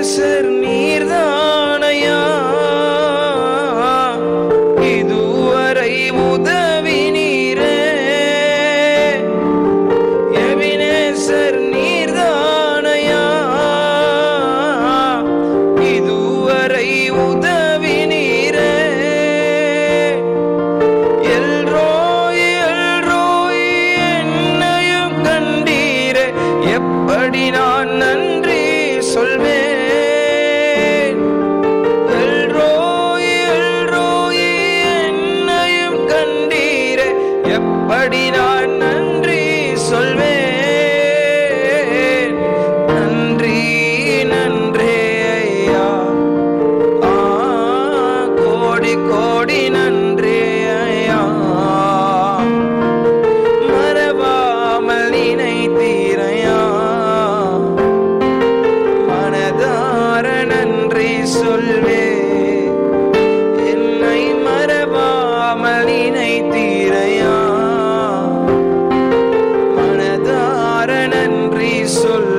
நேசர் நீர்தானையா இதுவரை உதவி நீரே எவினேசர் நீர்தானையா இதுவரை உதவி நீரே எல்ரோய் எல்ரோய் என்னையும் கண்டீரே எப்படி நான் நன்றி சொல்வேன் எப்படி நான் நன்றி சொல்வேன்? நன்றி நன்றே ஐயா. ஆ, கோடி கோடி நன்றே ஐயா. மறவாமல் நினைத்தீரையா மனதார நன்றி சொல்வேன். நினைத்தீரையா மனதார நன்றி சொல்